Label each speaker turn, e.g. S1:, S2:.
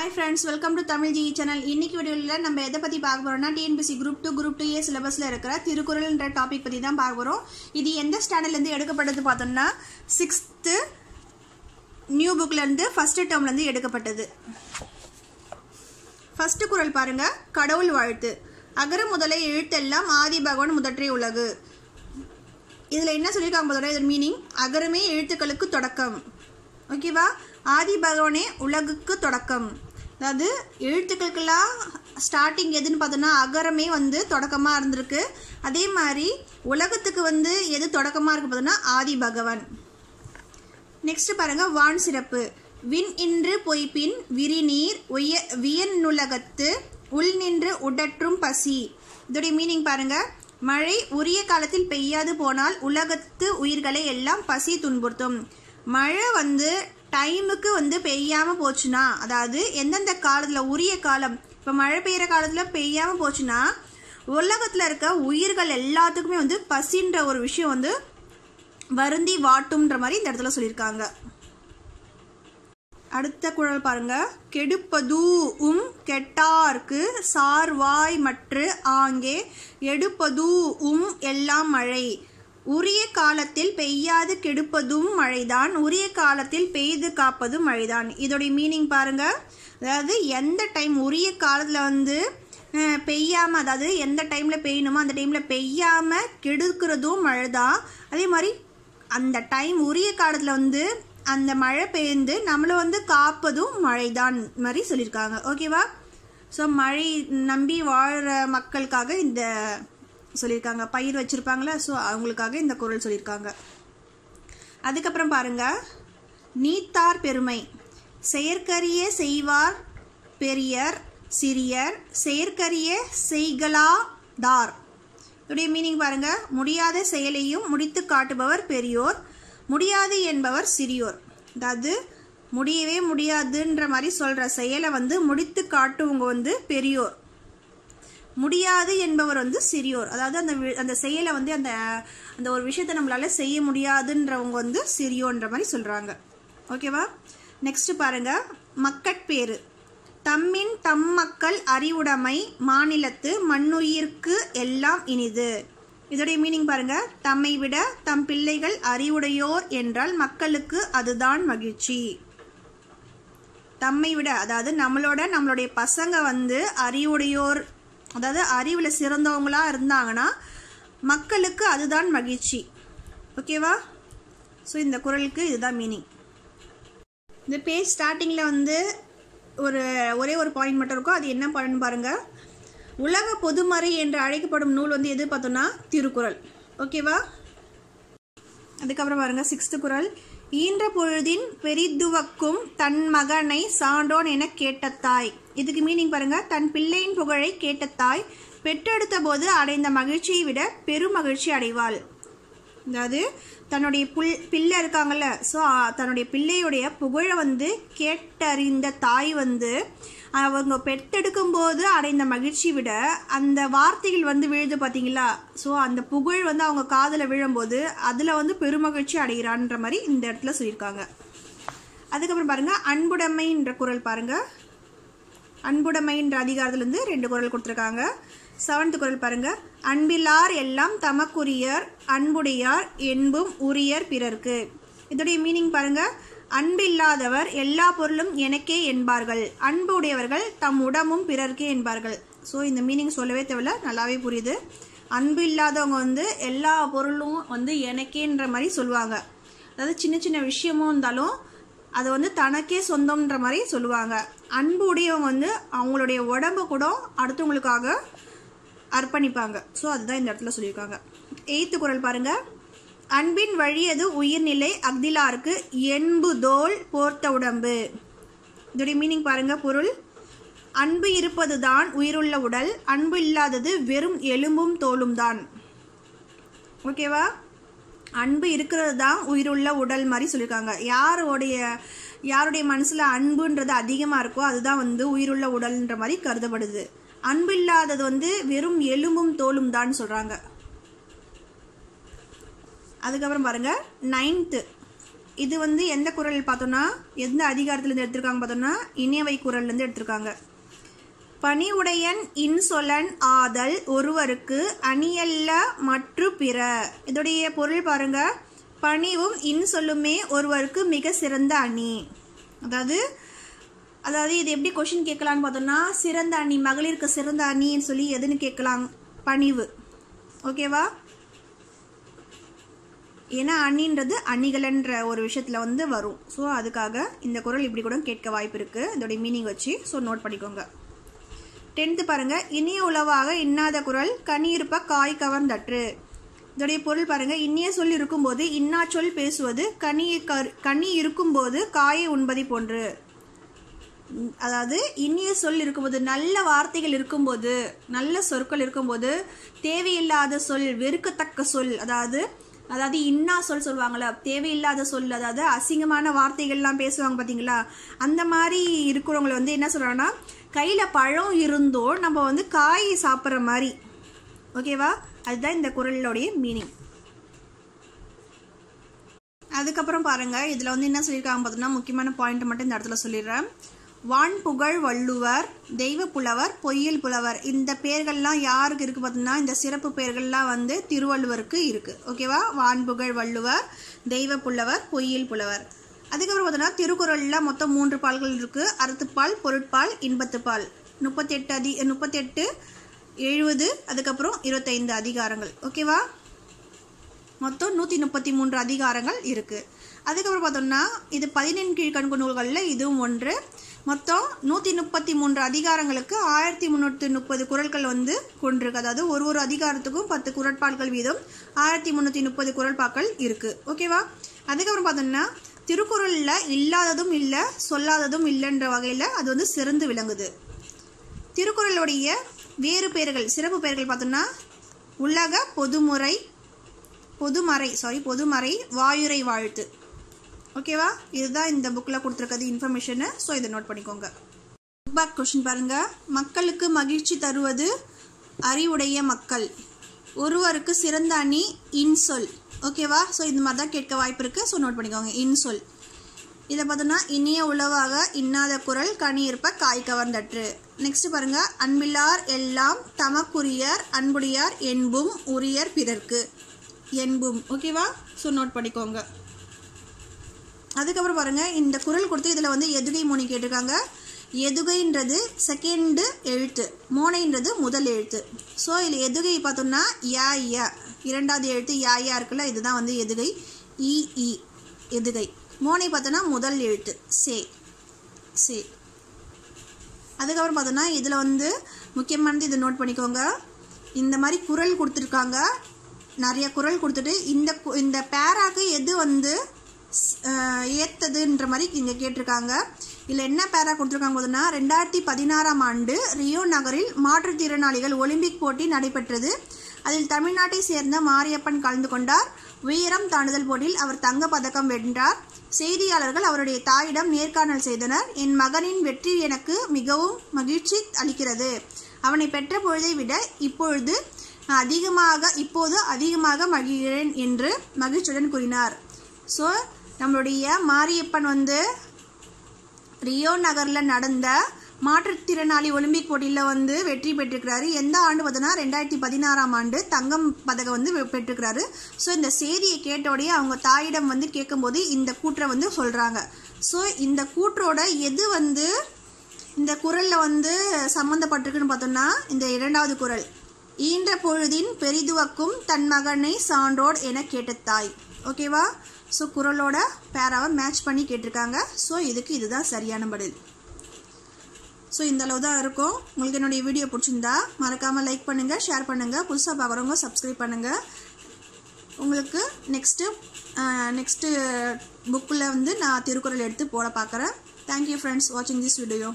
S1: Hi friends welcome to Tamil G channel இன்னைக்கு வீடியோவில் நம்ம எதை பற்றி பார்க்க போகிறோம்னா TNPSC group two group two A சிலபஸில் இருக்கிற திருக்குறள்ன்ற டாபிக் பற்றி தான் பார்க்க போகிறோம் இது எந்த ஸ்டாண்டர்ட்லேருந்து எடுக்கப்பட்டது பார்த்தோம்னா சிக்ஸ்த்து நியூ புக்லேருந்து ஃபஸ்ட்டு டேர்ம்லேருந்து எடுக்கப்பட்டது. ஃபஸ்ட்டு குரல் பாருங்கள் கடவுள் வாழ்த்து. அகர முதலை எழுத்தெல்லாம் ஆதி பகவான் முதற்றே உலகு. இதில் என்ன சொல்லியிருக்காங்க பார்த்தோம்னா இதன் மீனிங் அகரமே எழுத்துக்களுக்கு தொடக்கம். ஓகேவா ஆதி பகவானே உலகுக்கு தொடக்கம். அதாவது எழுத்துக்களுக்கெல்லாம் ஸ்டார்டிங் எதுன்னு பார்த்தோன்னா அகரமே வந்து தொடக்கமாக இருந்திருக்கு. அதே மாதிரி உலகத்துக்கு வந்து எது தொடக்கமாக இருக்கு பார்த்தோன்னா ஆதி பகவான். நெக்ஸ்ட் பாருங்க வான் சிறப்பு. விண் இன்று பொய்ப்பின் விரிநீர் உய வியன்னுலகத்து உள் நின்று உடற்றும் பசி. இதோடைய மீனிங் பாருங்க மழை உரிய காலத்தில் பெய்யாது போனால் உலகத்து உயிர்களை எல்லாம் பசி துன்புறுத்தும். மழை வந்து டைமுக்கு வந்து பெய்யாமல் போச்சுன்னா அதாவது எந்தெந்த காலத்தில் உரிய காலம் இப்போ மழை பெய்கிற காலத்தில் பெய்யாமல் போச்சுன்னா உலகத்தில் இருக்க உயிர்கள் எல்லாத்துக்குமே வந்து பசின்ற ஒரு விஷயம் வந்து வருந்தி வாட்டும்ன்ற மாதிரி இந்த இடத்துல சொல்லியிருக்காங்க. அடுத்த குழல் பாருங்க. கெடுப்பதூவும் கெட்டார்க்கு சார்வாய் மற்று ஆங்கே எடுப்பதூவும் எல்லாம் மழை. உரிய காலத்தில் பெய்யாது கெடுப்பதும் மழைதான் உரிய காலத்தில் பெய்து காப்பதும் மழைதான். இதோடைய மீனிங் பாருங்க. அதாவது எந்த டைம் உரிய காலத்தில் வந்து பெய்யாமல் அதாவது எந்த டைமில் பெய்யணுமோ அந்த டைமில் பெய்யாமல் கெடுக்கிறதும் மழை தான் அதே மாதிரி அந்த டைம் உரிய காலத்தில் வந்து அந்த மழை பெய்ந்து நம்மளை வந்து காப்பதும் மழைதான் மாதிரி சொல்லியிருக்காங்க. ஓகேவா ஸோ மழை நம்பி வாழ்கிற மக்களுக்காக இந்த சொல்லியிருக்காங்க. பயிர் வச்சுருப்பாங்களே ஸோ அவங்களுக்காக இந்த குரல் சொல்லியிருக்காங்க. அதுக்கப்புறம் பாருங்க. நீத்தார் பெருமை. செயற்கரிய செய்வார் பெரியர் சிறியர். செயற்கரிய செய்கலாதார் இதோடைய மீனிங் பாருங்க. முடியாத செயலையும் முடித்து காட்டுபவர் பெரியோர் முடியாது என்பவர் சிறியோர். அதாவது முடியவே முடியாதுன்ற மாதிரி சொல்கிற செயலை வந்து முடித்து காட்டுவங்க வந்து பெரியோர். முடியாது என்பவர் வந்து சிறியோர். அதாவது அந்த வி- அந்த செயலை வந்து அந்த அந்த ஒரு விஷயத்தை நம்மளால செய்ய முடியாதுன்றவங்க வந்து சிறியோன்ற மாதிரி சொல்றாங்க. ஓகேவா? நெக்ஸ்ட் பாருங்க. மக்கட்பேறு. தம்மின் தம் மக்கள் அறிவுடைமை மாநிலத்து மண்ணுயிர்க்கு எல்லாம் இனிது. இதோடைய மீனிங் பாருங்க. தம்மை விட தம் பிள்ளைகள் அறிவுடையோர் என்றால் மக்களுக்கு அதுதான் மகிழ்ச்சி. தம்மை விட அதாவது நம்மளோட நம்மளுடைய பசங்க வந்து அறிவுடையோர் அதாவது அறிவில் சிறந்தவங்களாக இருந்தாங்கன்னா மக்களுக்கு அதுதான் மகிழ்ச்சி. ஓகேவா? ஸோ இந்த குரலுக்கு இதுதான் மீனிங் இந்த பேஜ் ஸ்டார்டிங்கில் வந்து ஒரு ஒரே ஒரு பாயிண்ட் மட்டும் இருக்கும் அது என்ன பாயிண்ட் பாருங்கள் உலக பொதுமறை என்று அழைக்கப்படும் நூல் வந்து எது பார்த்தோன்னா திருக்குறள். ஓகேவா? அதுக்கப்புறம் பாருங்கள் சிக்ஸ்த்து குறள் ஈன்ற பொழுதின் பெரிதுவக்கும் தன் மகனை சான்றோன் என கேட்ட தாய் இதுக்கு மீனிங் பாருங்க தன் பிள்ளையின் புகழை கேட்ட தாய் பெற்றெடுத்த போது அடைந்த மகிழ்ச்சியை விட பெருமகிழ்ச்சி அடைவாள். அதாவது தன்னுடைய புல் பிள்ளை இருக்காங்கல்ல ஸோ தன்னுடைய பிள்ளையுடைய புகழை வந்து கேட்டறிந்த தாய் வந்து அவங்க பெற்றெடுக்கும் போது அடைந்த மகிழ்ச்சி விட அந்த வார்த்தைகள் வந்து விழுது பார்த்தீங்களா ஸோ அந்த புகழ் வந்து அவங்க காதில் விழும்போது அதில் வந்து பெருமகிழ்ச்சி அடைகிறான்ற மாதிரி இந்த இடத்துல சொல்லியிருக்காங்க. அதுக்கப்புறம் பாருங்கள் அன்புடைமைன்ற குரல் பாருங்கள் அன்புடைமைன்ற அதிகாரத்துலேருந்து ரெண்டு குரல் கொடுத்துருக்காங்க. செவன்த் குரல் பாருங்க. அன்பிலார் எல்லாம் தமக்குரியர் அன்புடையார் என்பும் உரியர் பிறர்க்கு. இதோடைய மீனிங் பாருங்கள் அன்பு இல்லாதவர் எல்லா பொருளும் எனக்கே என்பார்கள். அன்பு உடையவர்கள் தம் உடம்பும் பிறர்க்கே என்பார்கள். ஸோ இந்த மீனிங் சொல்லவே தேவையில்ல. நல்லாவே புரியுது. அன்பு இல்லாதவங்க வந்து எல்லா பொருளும் வந்து எனக்கேன்ற மாதிரி சொல்லுவாங்க. அதாவது சின்ன சின்ன விஷயமும் இருந்தாலும் அது வந்து தனக்கே சொந்தம்ன்ற மாதிரி சொல்லுவாங்க. அன்பு உடையவங்க வந்து அவங்களுடைய உடம்பு கூட அடுத்தவங்களுக்காக அர்ப்பணிப்பாங்க. ஸோ அதுதான் இந்த இடத்துல சொல்லியிருக்காங்க. எய்த்து குரல் பாருங்கள் அன்பின் வழியது உயிர்நிலை அக்திலாருக்கு என்பு தோல் போர்த்த உடம்பு. இதோடைய மீனிங் பாருங்க பொருள். அன்பு இருப்பதுதான் உயிருள்ள உடல் அன்பு இல்லாதது வெறும் எலும்பும் தோலும் தான். ஓகேவா அன்பு இருக்கிறது தான் உயிருள்ள உடல் மாதிரி சொல்லியிருக்காங்க யாருடைய யாருடைய மனசில் அன்புன்றது அதிகமாக இருக்கோ அதுதான் வந்து உயிருள்ள உடல்ன்ற மாதிரி கருதப்படுது. அன்பு இல்லாதது வந்து வெறும் எலும்பும் தோலும் தான் சொல்கிறாங்க அதுக்கப்புறம் பாருங்க நைன்த்து இது வந்து எந்த குரல் பார்த்தோன்னா எந்த அதிகாரத்துலேருந்து எடுத்திருக்காங்க பார்த்தோன்னா இனியவை குரல்லேருந்து எடுத்திருக்காங்க. பணிவுடையன் இன்சொலன் ஆதல் ஒருவருக்கு அணியல்ல மற்று பிற. இதோடைய பொருள் பாருங்க பணிவும் இன்சொல்லுமே ஒருவருக்கு மிக சிறந்த அணி. அதாவது அதாவது இது எப்படி கொஷின் கேட்கலான்னு பார்த்தோம்னா சிறந்த அணி மகளிருக்கு சிறந்த அணின்னு சொல்லி எதுன்னு கேட்கலாம்? பணிவு. ஓகேவா ஏன்னா அணின்றது அணிகலன்ற ஒரு விஷயத்தில் வந்து வரும். ஸோ அதுக்காக இந்த குரல் இப்படி கூட கேட்க வாய்ப்பு இருக்குது இதோடைய மீனிங் வச்சு ஸோ நோட் பண்ணிக்கோங்க. டென்த்து பாருங்கள் இனிய உளவாக இன்னாத குரல் கனி இருப்ப காய் கவர்ந்தற்று. இதோடைய பொருள் பாருங்க. இன்னிய சொல் இருக்கும்போது இன்னா சொல் பேசுவது கனி கரு- கனி இருக்கும்போது காயை உண்பதை போன்று. அதாவது இனிய சொல் இருக்கும்போது நல்ல வார்த்தைகள் இருக்கும்போது நல்ல சொற்கள் இருக்கும்போது தேவையில்லாத சொல் வெறுக்கத்தக்க சொல் அதாவது அதாவது இன்னா சொல் சொல்லுவாங்களே தேவையில்லாத சொல் அதாவது அசிங்கமான வார்த்தைகள்லாம் பேசுவாங்க பார்த்தீங்களா அந்த மாதிரி இருக்கிறவங்கள வந்து என்ன சொல்கிறாங்கன்னா கையில் பழம் இருந்தோ நம்ம வந்து காய் சாப்பிட்ற மாதிரி. ஓகேவா அதுதான் இந்த குரலோடைய மீனிங் அதுக்கப்புறம் பாருங்கள் இதில் வந்து என்ன சொல்லியிருக்காங்க பார்த்தோம்னா முக்கியமான பாயிண்ட் மட்டும் இந்த இடத்துல சொல்லிடுறேன். வான் புகழ் வள்ளுவர் தெய்வ புலவர் பொய்யல் புலவர். இந்த பேர்கள்லாம் யாருக்கு இருக்குது பார்த்தீங்கன்னா இந்த சிறப்பு பெயர்கள்லாம் வந்து திருவள்ளுவருக்கு இருக்குது ஓகேவா வான் புகழ் வள்ளுவர் தெய்வ புலவர் பொய்யல் புலவர். அதுக்கப்புறம் பார்த்தோன்னா திருக்குறளில் மொத்தம் மூன்று பால்கள் இருக்குது அறுத்துப்பால் பொருட்பால் இன்பத்துப்பால். முப்பத்தெட்டு அதி முப்பத்தெட்டு எழுபது அதுக்கப்புறம் இருபத்தைந்து அதிகாரங்கள். ஓகேவா மொத்தம் நூற்றி முப்பத்தி மூன்று அதிகாரங்கள் இருக்குது அதுக்கப்புறம் பார்த்தோம்னா இது பதினெண் கீழ்கண்கு நூல்களில் இதுவும் ஒன்று. மொத்தம் நூற்றி முப்பத்தி மூன்று அதிகாரங்களுக்கு ஆயிரத்தி முந்நூற்றி முப்பது குரல்கள் வந்து கொண்டிருக்கு. அதாவது ஒரு ஒரு அதிகாரத்துக்கும் பத்து குரட்பால்கள் வீதம் ஆயிரத்தி முந்நூற்றி முப்பது குரல்பாக்கள் இருக்குது ஓகேவா அதுக்கப்புறம் பார்த்தோம்னா திருக்குறளில் இல்லாததும் இல்லை சொல்லாததும் இல்லைன்ற வகையில் அது வந்து சிறந்து விளங்குது. திருக்குறளுடைய வேறு பெயர்கள் சிறப்பு பெயர்கள் பார்த்தோம்னா உலக பொதுமுறை பொதுமறை சாரி பொதுமறை வாயுரை வாழ்த்து. ஓகேவா இதுதான் இந்த புக்கில் கொடுத்துருக்கிறது இன்ஃபர்மேஷனு ஸோ இதை நோட் பண்ணிக்கோங்க. புக் பேக் கொஷின் பாருங்க. மக்களுக்கு மகிழ்ச்சி தருவது அறிவுடைய மக்கள். ஒருவருக்கு சிறந்த அணி இன்சொல். ஓகேவா ஸோ இந்த மாதிரி தான் கேட்க வாய்ப்பு இருக்குது ஸோ நோட் பண்ணிக்கோங்க. இன்சொல். இதை பார்த்தோன்னா இனிய உளவாக இன்னாத குரல் கனி இருப்ப காய் கவர்ந்தற்று. நெக்ஸ்ட் பாருங்க. அன்பில்லார் எல்லாம் தமக்குரியர் அன்புடையார் என்பும் உரியர் பிறர்க்கு. என்பும். ஓகேவா ஸோ நோட் பண்ணிக்கோங்க. அதுக்கப்புறம் பாருங்கள் இந்த குரல் கொடுத்து இதில் வந்து எதுகை மோனி கேட்டிருக்காங்க. எதுகைன்றது செகண்டு எழுத்து மோனைன்றது முதல் எழுத்து. ஸோ இதில் எதுகை பார்த்தோம்னா யா யா. இரண்டாவது எழுத்து யா யா இருக்குல்ல இதுதான் வந்து எதுகை. இ இ எதுகை. மோனை பார்த்தோன்னா முதல் எழுத்து சே சே. அதுக்கப்புறம் பார்த்தோன்னா இதில் வந்து முக்கியமானது இதை நோட் பண்ணிக்கோங்க. இந்த மாதிரி குரல் கொடுத்துருக்காங்க. நிறைய குரல் கொடுத்துட்டு இந்த இந்த பேராக்கு எது வந்து ஏத்ததுன்ற மாதிரி இங்கே கேட்டிருக்காங்க. இதில் என்ன பேரா கொடுத்துருக்காங்க போதுன்னா ரெண்டாயிரத்தி பதினாறாம் ஆண்டு ரியோ நகரில் மாற்றுத்திறனாளிகள் ஒலிம்பிக் போட்டி நடைபெற்றது. அதில் தமிழ்நாட்டை சேர்ந்த மாரியப்பன் கலந்து கொண்டார். உயரம் தாண்டுதல் போட்டியில் அவர் தங்க பதக்கம் வென்றார். செய்தியாளர்கள் அவருடைய தாயிடம் நேர்காணல் செய்தனர். என் மகனின் வெற்றி எனக்கு மிகவும் மகிழ்ச்சி அளிக்கிறது. அவனை பெற்ற பொழுதை விட இப்பொழுது அதிகமாக இப்போது அதிகமாக மகிழ்கிறேன் என்று மகிழ்ச்சியுடன் கூறினார். ஸோ நம்மளுடைய மாரியப்பன் வந்து ரியோ நகரில் நடந்த மாற்றுத்திறனாளி ஒலிம்பிக் போட்டியில் வந்து வெற்றி பெற்றிருக்கிறாரு. எந்த ஆண்டு பார்த்தோன்னா ரெண்டாயிரத்தி பதினாறாம் ஆண்டு தங்கம் பதக்கம் வந்து வெ- பெற்றிருக்கிறாரு. ஸோ இந்த செய்தியை கேட்டோடையே அவங்க தாயிடம் வந்து கேட்கும்போது இந்த கூற்றை வந்து சொல்கிறாங்க ஸோ இந்த கூற்றோட எது வந்து இந்த குரலில் வந்து சம்மந்தப்பட்டிருக்குன்னு பார்த்தோம்னா இந்த இரண்டாவது குரல். ஈன்ற பொழுதின் பெரிதுவக்கும் தன் மகனை சான்றோர் என கேட்ட தாய். ஓகேவா ஸோ குரலோட பேராவை மேட்ச் பண்ணி கேட்டிருக்காங்க. ஸோ இதுக்கு இதுதான் சரியான பதில். ஸோ இந்த அளவு தான் இருக்கும். உங்களுக்கு என்னுடைய வீடியோ பிடிச்சிருந்தா மறக்காமல் லைக் பண்ணுங்கள் ஷேர் பண்ணுங்கள் புதுசாக பார்க்குறவங்க சப்ஸ்கிரைப் பண்ணுங்கள் உங்களுக்கு நெக்ஸ்ட்டு நெக்ஸ்ட்டு புக்கில் வந்து நான் திருக்குறள் எடுத்து போட பார்க்குறேன். தேங்க்யூ ஃப்ரெண்ட்ஸ் வாட்சிங் திஸ் வீடியோ